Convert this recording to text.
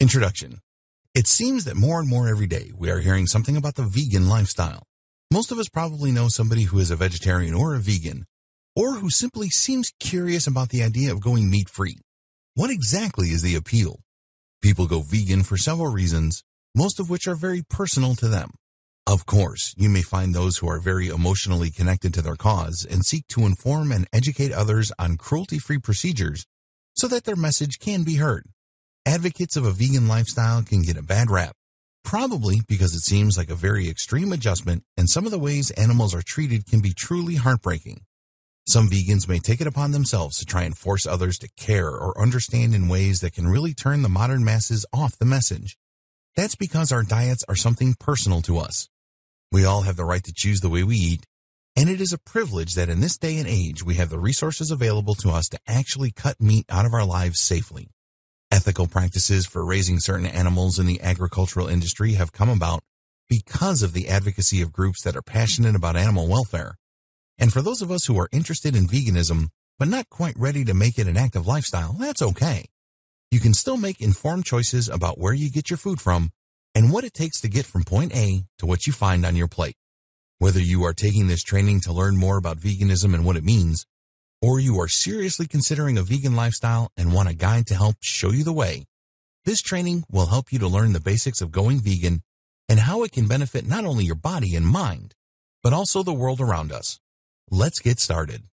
Introduction. It seems that more and more every day we are hearing something about the vegan lifestyle. Most of us probably know somebody who is a vegetarian or a vegan, or who simply seems curious about the idea of going meat-free. What exactly is the appeal? People go vegan for several reasons, most of which are very personal to them. Of course, you may find those who are very emotionally connected to their cause and seek to inform and educate others on cruelty-free procedures so that their message can be heard. Advocates of a vegan lifestyle can get a bad rap, probably because it seems like a very extreme adjustment and some of the ways animals are treated can be truly heartbreaking. Some vegans may take it upon themselves to try and force others to care or understand in ways that can really turn the modern masses off the message. That's because our diets are something personal to us. We all have the right to choose the way we eat, and it is a privilege that in this day and age we have the resources available to us to actually cut meat out of our lives safely. Ethical practices for raising certain animals in the agricultural industry have come about because of the advocacy of groups that are passionate about animal welfare. And for those of us who are interested in veganism, but not quite ready to make it an active lifestyle, that's okay. You can still make informed choices about where you get your food from and what it takes to get from point A to what you find on your plate. Whether you are taking this training to learn more about veganism and what it means, or you are seriously considering a vegan lifestyle and want a guide to help show you the way, this training will help you to learn the basics of going vegan and how it can benefit not only your body and mind, but also the world around us. Let's get started.